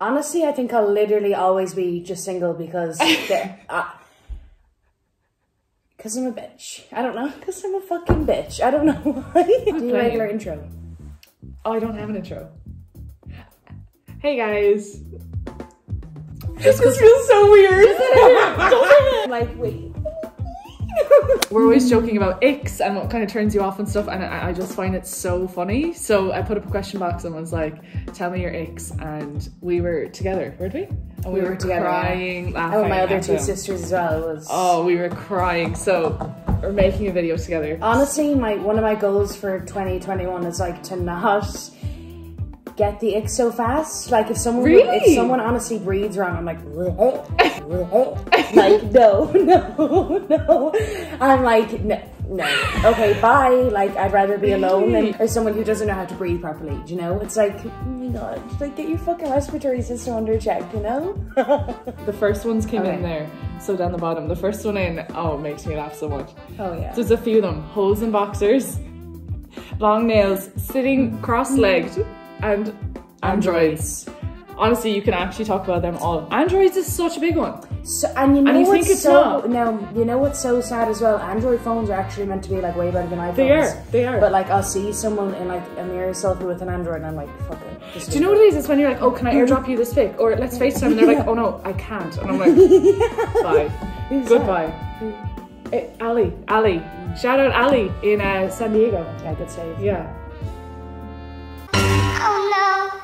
Honestly, I think I'll literally always be just single because they're- uh, I'm a bitch. I don't know. Cause I'm a fucking bitch. I don't know why. Do you regular intro? Oh, I don't have an intro. Hey guys. This feels so weird. Like, wait. we're always joking about icks and what kind of turns you off and stuff, and I, I just find it so funny. So I put up a question box and was like, "Tell me your icks," and we were together, weren't we? And We were together, yeah. crying, oh, laughing. Oh, my other two them. sisters as well. It was. Oh, we were crying. So we're making a video together. Honestly, my one of my goals for 2021 is like to not get the ick so fast. Like if someone Really? if someone honestly breathes wrong, I'm like, like no, no, no. I'm like no, no. Okay, bye. Like I'd rather be alone than or someone who doesn't know how to breathe properly. Do you know? It's like, oh my god, like get your fucking respiratory system under check. You know? The first ones came in there, so down the bottom. The first one in, oh, it makes me laugh so much. oh yeah. There's a few of them. holes and boxers, long nails, sitting cross-legged, and androids. Honestly, you can actually talk about them all. Androids is such a big one. So, and you know And you what's think it's so not. no, you know what's so sad as well. Android phones are actually meant to be like way better than iPhones. They are, they are. But like I'll see someone in like a mirror selfie with an Android, and I'm like, fuck it. Do you know what it is? It's when you're like, oh, can I airdrop you this pic? Or let's FaceTime. And they're like, oh no, I can't. And I'm like, bye. Who's Goodbye. Eh, Ali, Ali. Shout out Ali in uh, San Diego. that? Yeah, good save. Yeah. Oh no.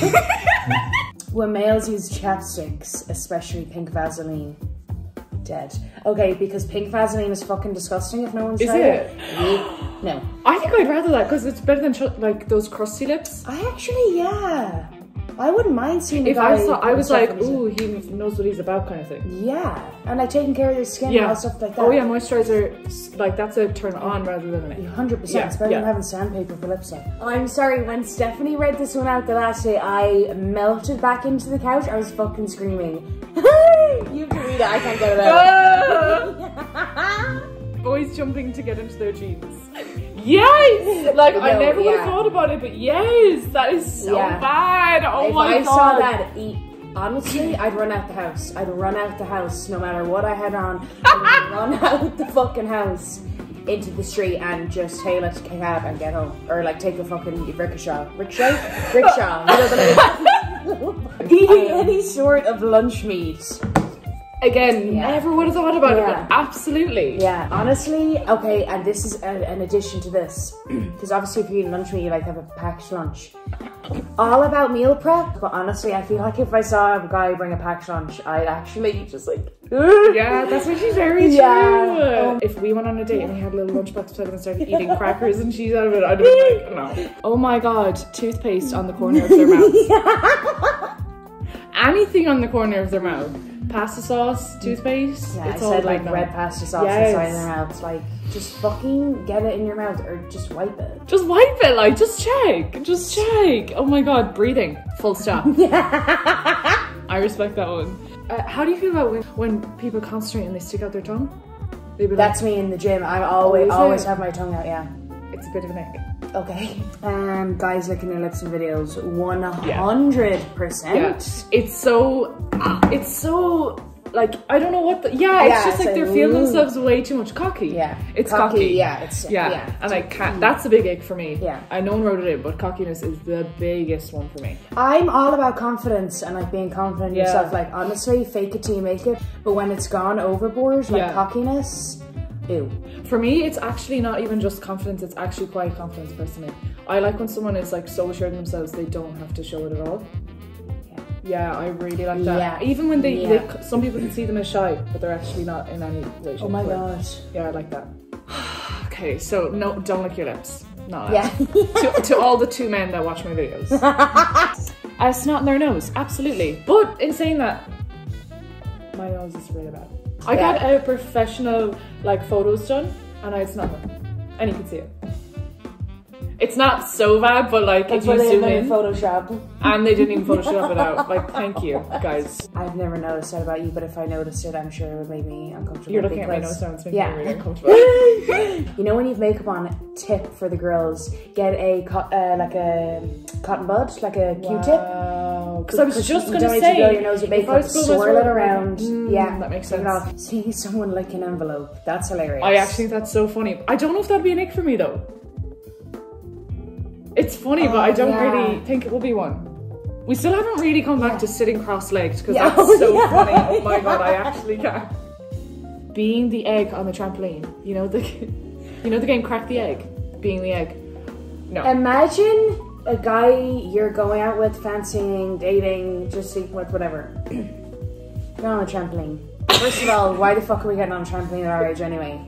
When males use chapsticks, especially pink Vaseline, dead. Okay, because pink Vaseline is fucking disgusting. If no one's Is tried it? No, I think I'd rather that because it's better than like those crusty lips. I actually yeah, I wouldn't mind seeing a If. I saw, I was like, ooh, he knows what he's about, kind of thing. yeah, and like taking care of their skin and all stuff like that. Oh yeah, moisturizer, like that's a turn on rather than a Hundred percent. Yeah, It's better yeah. than having sandpaper for lips. Like. I'm sorry. When Stephanie read this one out the last day, I melted back into the couch. I was fucking screaming. you can read it. I can't get it out. Ah! Boys jumping to get into their jeans. Yes! Like I No, never would have thought about it, but yes, that is so Yeah. bad. Oh if my I god. I saw that, e- honestly, I'd run out the house. I'd run out the house no matter what I had on. I'd run out the fucking house into the street and just hail a cab and get home, or like take a fucking rickshaw, rickshaw, rickshaw. You know, the Eating any sort of lunch meat. Again, Yeah. never would have thought about it, Yeah. but absolutely. Yeah, honestly, okay, and this is a, an addition to this, because obviously if you eat lunch meat, you like have a packed lunch. All about meal prep, but honestly, I feel like if I saw a guy bring a packed lunch, I'd actually just like, Yeah, that's actually very true. Yeah. Um, if we went on a date and he had a little lunchbox to and started eating crackers and cheese out of it, I'd be like, no. Oh my god, toothpaste on the corner of their mouth. Anything on the corner of their mouth. Pasta sauce, toothpaste. Yeah, it's I all said like no. red pasta sauce Yes. inside their mouth. Like, just fucking get it in your mouth or just wipe it. Just wipe it, like, just check. Just check. Oh my god, breathing. Full stop. I respect that one. Uh, how do you feel about when, when people concentrate and they stick out their tongue? Like, That's me in the gym. I always, Oh, is always have my tongue out. Yeah. it's a bit of an ick. Okay. Um, guys licking their lips in videos, 100%. Yeah. percent. It's so, it's so, like, I don't know what the, yeah, Yeah, it's just it's like they're feeling themselves way too much cocky. Yeah. It's Cocky, cocky. yeah, it's- yeah. yeah. And I can't, that's a big ick for me. Yeah. I know one wrote it in, but cockiness is the biggest one for me. I'm all about confidence and like being confident in Yeah. yourself. Like honestly, fake it till you make it. But when it's gone overboard, like Yeah. cockiness, ew. For me, it's actually not even just confidence, it's actually quite confidence personally. I like when someone is like so assured of themselves they don't have to show it at all. Yeah. Yeah, I really like that. Yeah. Even when they, Yeah. they, some people can see them as shy, but they're actually not in any way. Oh my god. Yeah, I like that. okay, so no, don't lick your lips. No. Yeah. to, to all the two men that watch my videos. a snot in their nose, absolutely. But in saying that, my nose is really bad. I got a professional like photos done, and I had nothing, and you can see it. It's not so bad, but like That's if you they zoom in, Photoshop. and they didn't even Photoshop it out. Like, thank you, guys. I've never noticed that about you, but if I noticed it, I'm sure it would make me uncomfortable. You're looking at my because- nose now. It's making Yeah. me really uncomfortable. you know when you've makeup on, tip for the girls, get a uh, like a cotton bud, like a Q-tip. Because I was just going to say, to blow your nose with if I makeup, was blowing my swirl it around. mm, yeah, that makes sense. Seeing someone lick an envelope, that's hilarious. I actually think that's so funny. I don't know if that'd be an ick for me though. It's funny, but I Oh, don't yeah. really think it will be one. We still haven't really come back to sitting cross-legged because Yeah. that's so Yeah. funny. Oh my god, I actually can't. Being the egg on the trampoline, you know the, you know the game Crack the Egg. Being the egg. No. Imagine a guy you're going out with, fancying, dating, just sleeping with, whatever. You're on a trampoline. First of all, why the fuck are we getting on a trampoline at our age anyway?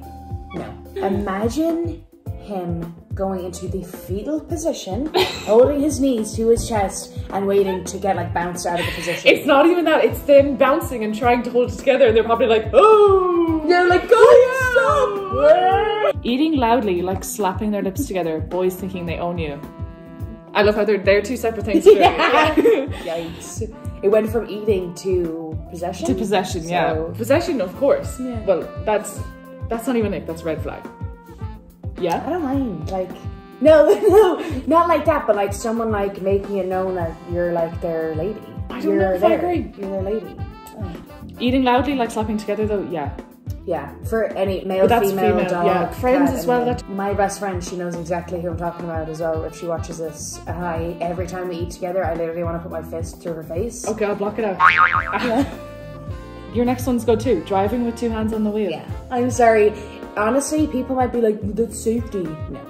No. Imagine him going into the fetal position, holding his knees to his chest, and waiting to get like bounced out of the position. it's not even that. It's them bouncing and trying to hold it together, and they're probably like, "Oh, They're like, stop!" Eating loudly, like slapping their lips together. Boys thinking they own you. I love how they're they're two separate things. to it. Yeah. Yikes. It went from eating to possession. to possession, yeah. Possession, of course. Yeah. Well, that's that's not even it. That's a red flag. Yeah. I don't mind. Like, no, no, not like that, but like someone like making it known that you're like their lady. I don't you're know if I agree. You're their lady. Oh. Eating loudly, like slapping together, though. Yeah. Yeah, for any male, that's female, female, dog, yeah. Friends as well, anything. My best friend, she knows exactly who I'm talking about as well. If she watches this, I every time we eat together, I literally want to put my fist through her face. Okay, I'll block it out. Your next one's go too. Driving with two hands on the wheel. Yeah, I'm sorry. Honestly, people might be like, "That's safety." No,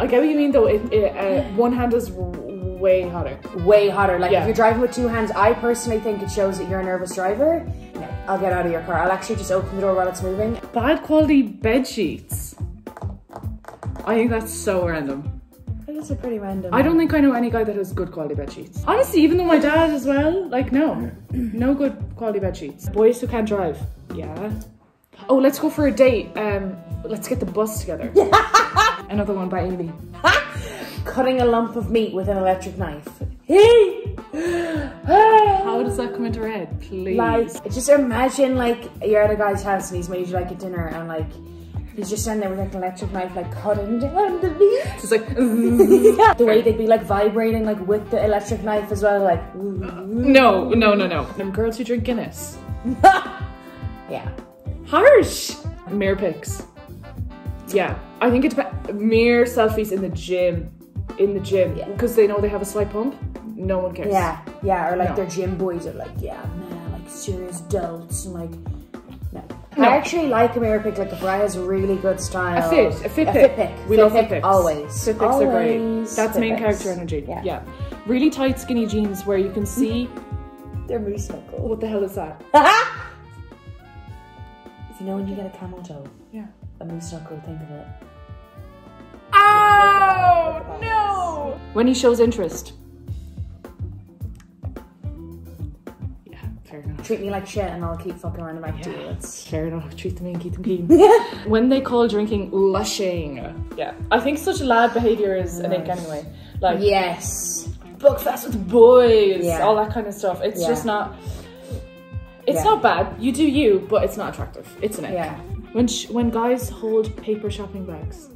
I get what you mean, though. It, it, uh, one hand is way hotter. way hotter. Like Yeah. if you're driving with two hands, I personally think it shows that you're a nervous driver. No, I'll get out of your car. I'll actually just open the door while it's moving. Bad quality bed sheets. I think that's so random. I think it's a pretty random. I don't think I know any guy that has good quality bed sheets. Honestly, even though my dad as well, like no, no good quality bed sheets. Boys who can't drive, yeah. Oh, let's go for a date. Um, let's get the bus together. Another one by Amy. cutting a lump of meat with an electric knife. Hey, How does that come into head, please? like just imagine like you're at a guy's house and he's made you like a dinner and like he's just standing there with like an electric knife like cutting down the meat. It's like the way they'd be like vibrating like with the electric knife as well, like uh, no, no, no, no. Them girls who drink Guinness. yeah. Harsh. Mirror pics. Yeah, I think it's mere selfies in the gym, in the gym, Yeah. because they know they have a slight pump. No one cares. Yeah, yeah, or like No. their gym boys are like, yeah, man, like serious adults and like, no. No. I actually like a mirror pic, like if Ryan has really good style. A fit, a fit a fit pic. We fit love fit pics. always. Fit pics are great. That's fit main pics. character energy. Yeah. Yeah. Really tight, skinny jeans where you can see They're moose knuckle. what the hell is that? If you know when you get a camel toe, Yeah. a moose knuckle, think of it. Oh no! When he shows interest. Treat me like shit and I'll keep fucking running back to you. Yeah. It's Fair enough. Treat them in, keep them clean. when they call drinking lushing. Yeah. I think such a lad behaviour is an ick anyway. Like yes. Buckfast with boys, Yeah. all that kind of stuff. It's Yeah. just not. It's Yeah. not bad. You do you, but it's not attractive. It's an ick. Yeah. When sh- when guys hold paper shopping bags,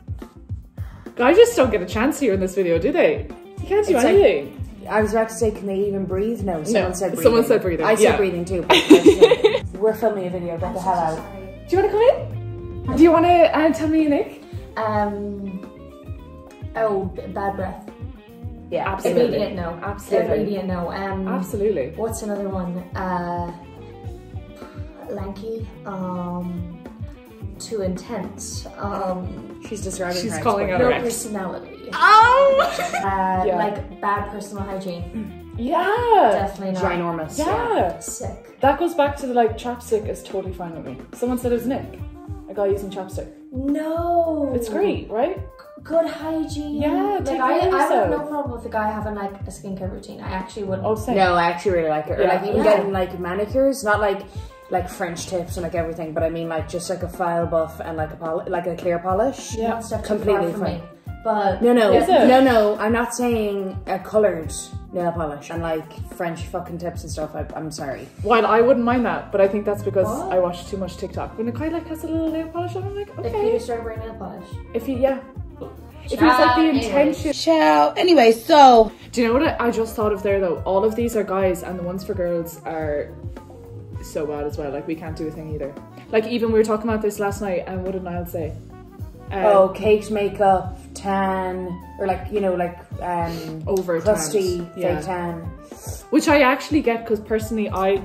guys just don't get a chance here in this video, do they? You can't do It's like- anything. I was about to say, can they even breathe? No, someone said breathing. someone said breathing, I said yeah. breathing too. but that's We're filming a video. Get the hell out. do you want to come in? Do you want to uh, tell me, your Nick? Um. Oh, bad breath. Yeah, Absolutely. Immediate no. Absolutely. Immediate no. Um. Absolutely. What's another one? Uh. Lanky. Um. Too intense. Um. She's describing She's her calling out No her personality. Oh! Uh, Yeah. Like bad personal hygiene. Yeah. Definitely not. Ginormous. Yeah. Sick. That goes back to the like chapstick is totally fine with me. Someone said it was Nick. A guy using chapstick. No. It's great, right? Good hygiene. Yeah, Like take I, of I have no problem with a guy having like a skincare routine. I actually wouldn't. Oh, same. No, I actually really like it. Or Yeah. like even Yeah. getting like manicures, not like like French tips and like everything, but I mean like just like a file buff and like a pol- like a clear polish. Yeah. One step too completely fine. Me. but No, no, Is it? no, no. I'm not saying a coloured nail polish and like French fucking tips and stuff. I, I'm sorry. While I wouldn't mind that, but I think that's because What? I watch too much TikTok. When a guy like has a little nail polish on, I'm like, okay. If okay. Peter started wearing nail polish. If you, yeah. If it was like the anyway. intention. Ciao. Anyway, so Do you know what I I just thought of there though? All of these are guys, and the ones for girls are so bad as well. Like we can't do a thing either. Like even we were talking about this last night, and what did Niall say? Um, Oh, caked makeup, tan, or like you know, like um, over crusty. Yeah. fake tan. which I actually get because personally, I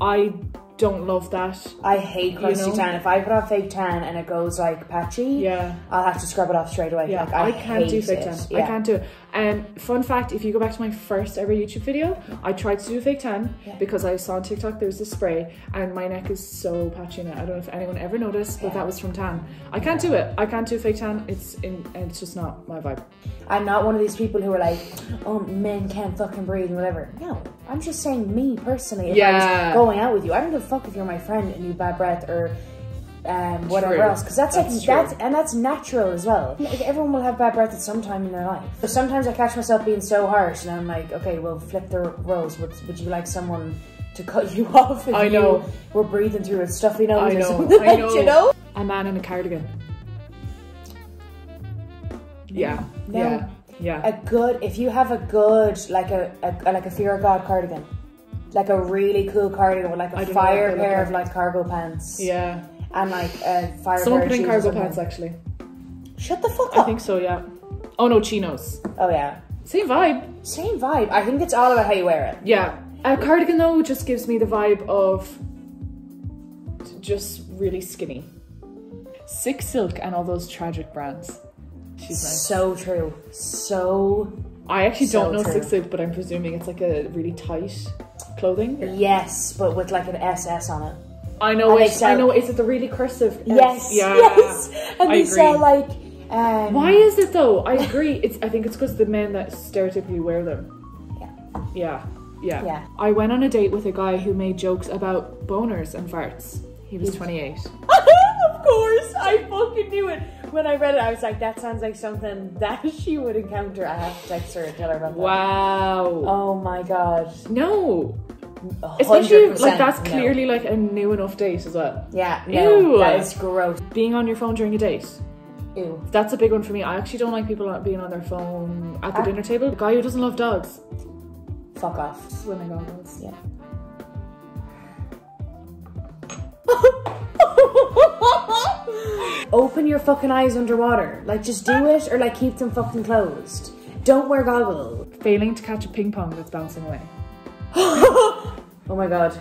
I don't love that. I hate crusty know? tan. If I put on fake tan and it goes like patchy, Yeah. I'll have to scrub it off straight away. Yeah, like, I, I, can't do fake it. tan. Yeah. I can't do it. Um, fun fact: if you go back to my first ever YouTube video, I tried to do fake tan Yeah. because I saw on TikTok there was this spray, and my neck is so patchy now. I don't know if anyone ever noticed, but Yeah. that was from tan. I can't do it. I can't do fake tan. It's in. It's just not my vibe. I'm not one of these people who are like, oh, men can't fucking breathe and whatever. No, I'm just saying me personally. If I Yeah. was going out with you, I don't give a fuck if you're my friend and you bad breath or um, whatever True. else. Because that's, That's like true. that's and that's natural as well. Like, everyone will have bad breath at some time in their life. So sometimes I catch myself being so harsh, and I'm like, okay, well, flip the roles. Would, would you like someone? To cut you off if I you know. were breathing through a stuffy nose I or know, something, I like, know. you know? A man in a cardigan. Yeah. No. Yeah. Yeah. a good if you have a good like a, a like a fear of god cardigan like a really cool cardigan with like a don't know fire pair like. of like cargo pants yeah. And like a fire Someone put in cargo pants actually. shut the fuck up. I think so. Yeah. Oh no, chinos. oh yeah Same vibe. same vibe I think it's all about how you wear it Yeah. A cardigan though just gives me the vibe of just really skinny. Sik Silk and all those tragic brands. She's nice. so true so I actually so don't know true. Sik Silk, but I'm presuming it's like a really tight clothing. yes but with like an SS on it I know And it. I know. Is it the really cursive? Yes Yeah. yes and I they agree. sell like um Why is it though? I agree. It's. I think it's because the men that stereotypically wear them. Yeah. Yeah. Yeah. Yeah. I went on a date with a guy who made jokes about boners and farts. He was 28. of course, I fucking knew it. When I read it, I was like, that sounds like something that she would encounter. I have to text her and tell her about that. Wow. Oh my god. No. A Especially like that's no. clearly like a new enough date as well. Yeah, no, Ew. that is gross. Being on your phone during a date. Ew. That's a big one for me. I actually don't like people being on their phone at the Ah. dinner table. The guy who doesn't love dogs. Fuck off. Swimming goggles. Yeah. Open your fucking eyes underwater. Like, just do it or like keep them fucking closed. Don't wear goggles. Failing to catch a ping pong that's bouncing away. Oh my god.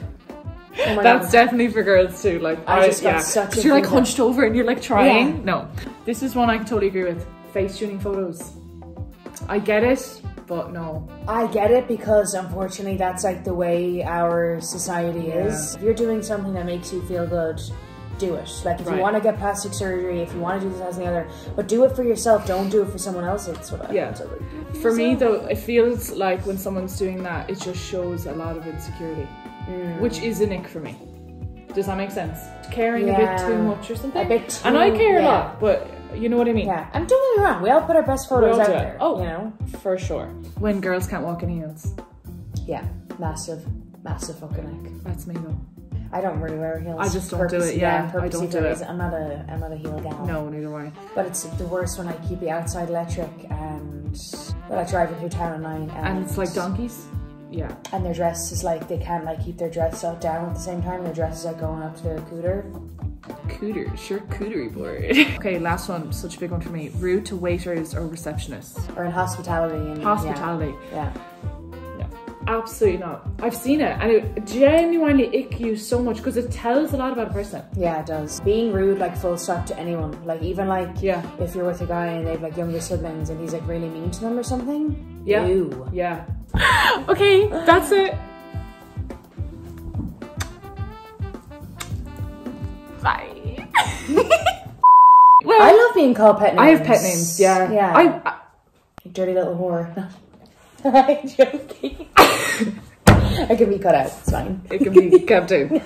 Oh my That's god. definitely for girls too. Like I just got such a you're like hunched over and you're like trying. Yeah. No, this is one I totally agree with. Face tuning photos. I get it, but no. I get it because unfortunately that's like the way our society is. Yeah. If you're doing something that makes you feel good, do it. Like if you want to get plastic surgery, if you want to do this as the other, but do it for yourself. Don't do it for someone else. It's what I Yeah. do For me though, it feels like when someone's doing that, it just shows a lot of insecurity, Mm. which is an ick for me. Does that make sense? Caring a bit too much or something. A bit too, and I care a lot, but you know what I mean. Yeah, and don't get me wrong. We all put our best photos out it. there. Oh. you know. For sure. When girls can't walk in heels, Yeah, massive, massive fucking ick. that's me though. I don't really wear heels. I just don't do it, purposely- yeah, I don't do it. I'm not a, I'm not a heel gal. No, neither way. But it's the worst when I keep the outside electric and well, I driving through town at nine and, And it's like donkeys. Yeah. and their dress is like they can't like keep their dress up down at the same time. Their dress is like going up to their cooter. Cooter, charcuterie board. okay, last one, such a big one for me. Rude to waiters or receptionists. Or in hospitality and Hospitality. Yeah. No, absolutely not. I've seen it and it genuinely ick you so much because it tells a lot about a person. yeah, yeah, it does. Being rude, like full stop to anyone, like even like Yeah. if you're with a guy and they've like younger siblings and he's like really mean to them or something. Yeah. Ew. Yeah. okay, that's it. Bye. well, I love being called pet names. I have pet names. Yeah. Yeah. I, I Dirty little whore. I'm joking. I can be cut out. It's fine. it can be kept in.